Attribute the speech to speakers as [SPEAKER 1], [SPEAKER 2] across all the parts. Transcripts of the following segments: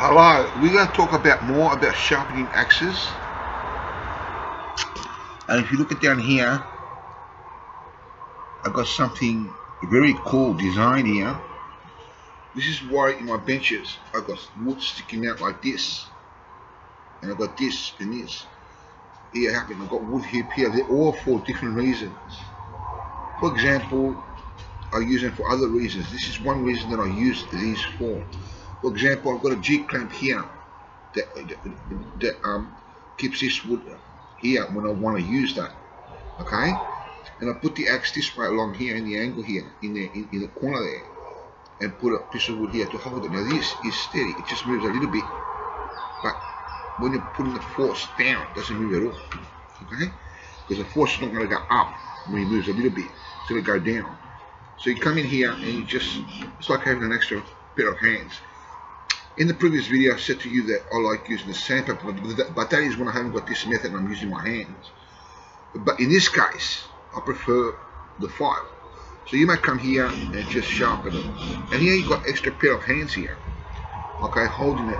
[SPEAKER 1] Hello, we're going to talk about more about sharpening axes. And if you look at down here, I've got something very cool design here. This is why in my benches I've got wood sticking out like this. And I've got this and this. Here happening, I've got wood here, here. They're all for different reasons. For example, I use them for other reasons. This is one reason that I use these for. For example, I've got a G clamp here that, that, that um, keeps this wood here when I want to use that. Okay? And I put the axe this way along here in the angle here, in the, in, in the corner there, and put a piece of wood here to hold it. Now this is steady, it just moves a little bit, but when you're putting the force down, it doesn't move at all. Okay? Because the force is not going to go up when it moves a little bit, it's going to go down. So you come in here and you just, it's like having an extra pair of hands. In the previous video, I said to you that I like using the sandpaper, but that is when I haven't got this method and I'm using my hands. But in this case, I prefer the file. So you might come here and just sharpen it. And here you've got extra pair of hands here. Okay, holding it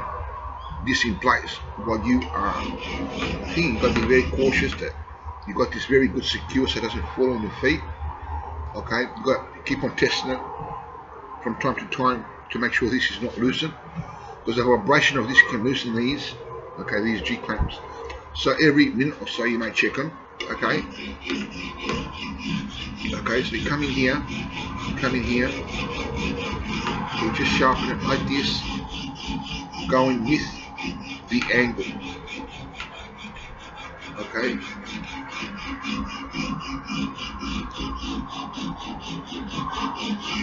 [SPEAKER 1] this in place while you are here. You got to be very cautious that you've got this very good secure so it doesn't fall on your feet. Okay, You've got to keep on testing it from time to time to make sure this is not loosened because the vibration of this can loosen these okay these G clamps. So every minute or so you may check them okay? Okay so you come in here come in here. You just sharpen it like this going with the angle okay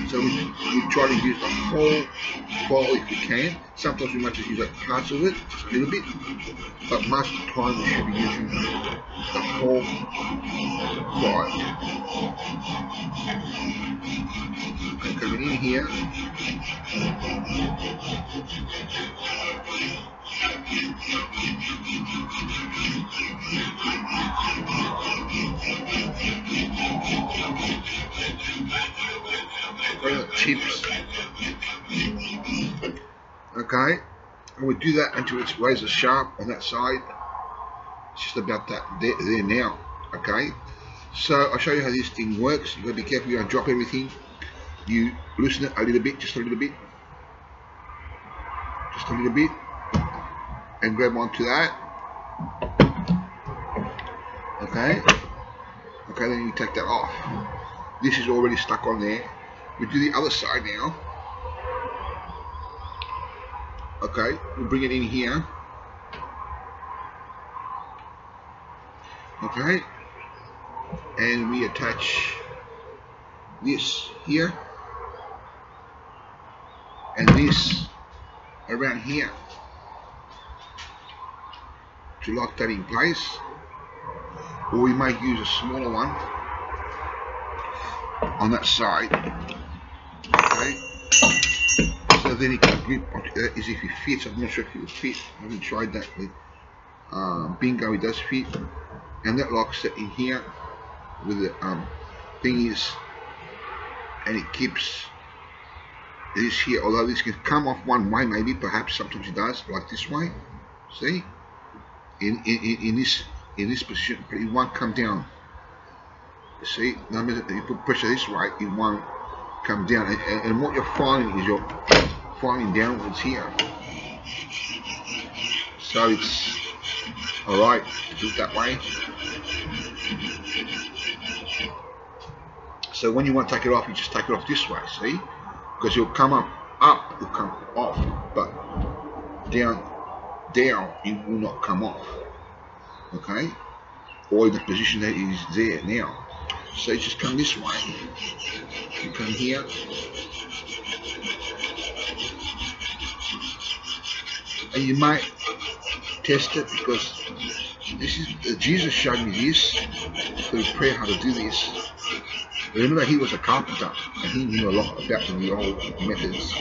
[SPEAKER 1] so we, try to use the whole file if we can. Sometimes we might just use like parts of it, just a little bit, but most of the time we should be using the whole file. Okay, coming in here. Chips. Okay, and we do that until it's razor sharp on that side. It's just about that there, there now. Okay, so I'll show you how this thing works. You gotta be careful. You don't drop everything. You loosen it a little bit, just a little bit, just a little bit, and grab onto that. Okay. Okay, then you take that off. This is already stuck on there we do the other side now. Okay we'll bring it in here. Okay. And we attach this here. And this around here. To lock that in place. Or we might use a smaller one on that side. Okay. So then it can grip that is if it fits I'm not sure if it will fit. I haven't tried that with uh, bingo. It does fit. And that locks it in here with the um, thing is and it keeps this here. Although this can come off one way maybe perhaps sometimes it does like this way. See? In in, in this in this position. But it won't come down see now you put pressure this way it won't come down. And, and what you're finding is you're finding downwards here. So it's alright it that way. So when you want to take it off you just take it off this way see? Because you'll come up up you'll come off. But down down it will not come off. Okay? Or in the position that is there now so you just come this way. You come here. And you might test it because this is uh, Jesus showed me this through prayer how to do this. Remember he was a carpenter and he knew a lot about the old methods.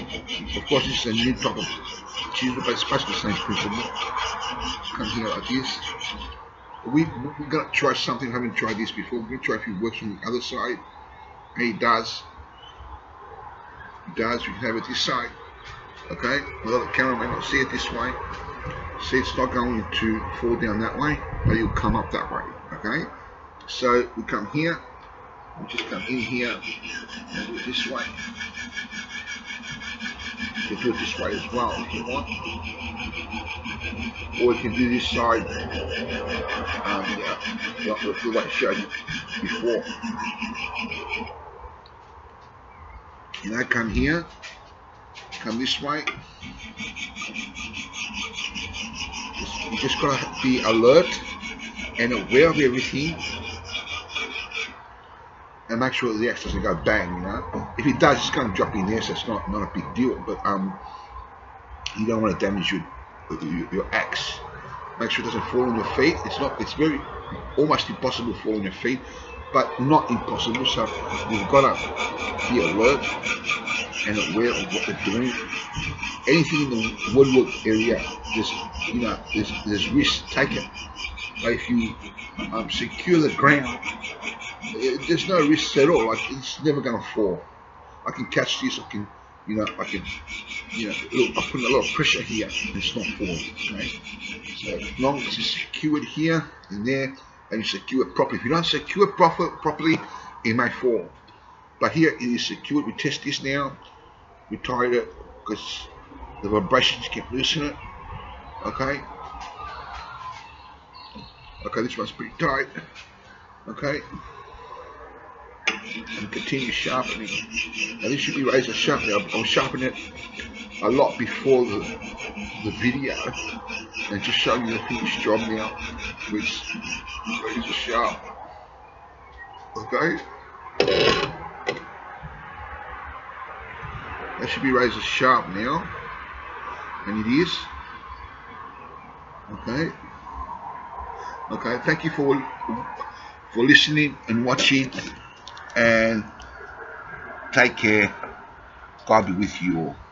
[SPEAKER 1] Of course it's a new of Jesus, but it's basically the same principle. Come here like this we, we're going to try something, I haven't tried this before. We're going to try if it works on the other side. And it does. It does. We can have it this side. Okay, well the camera may not see it this way. See it's not going to fall down that way, but it'll come up that way. Okay, so we come here, we just come in here and do it this way. You do it this way as well if you want. Or you can do this side um, yeah, like the way I showed you before. And I come here, come this way. You just gotta be alert and aware of everything and make sure the axe doesn't go bang, you know. If it does, it's going to drop in there, so it's not, not a big deal, but um, you don't want to damage your, your, axe. Make sure it doesn't fall on your feet. It's not, it's very, almost impossible to fall on your feet, but not impossible, so you've got to be alert and aware of what they're doing. Anything in the woodwork area, there's, you know, there's, there's risk taken. But if you um, secure the ground, there's no risk at all. Like it's never going to fall. I can catch this. I can, you know, I can, you know, look, I put a lot of pressure here. And it's not falling. Okay. So as long as it's secured here and there, and you secure it properly. If you don't secure it proper, properly, it may fall. But here it is secured. We test this now. We tied it because the vibrations keep loosening it. Okay. Okay, this one's pretty tight. Okay and continue sharpening. Now this should be razor sharpening. I was sharpening it a lot before the, the video and just showing you the finished job now with razor sharp. Okay? That should be razor sharp now. And it is. Okay. Okay, thank you for for listening and watching and take care. God be with you all.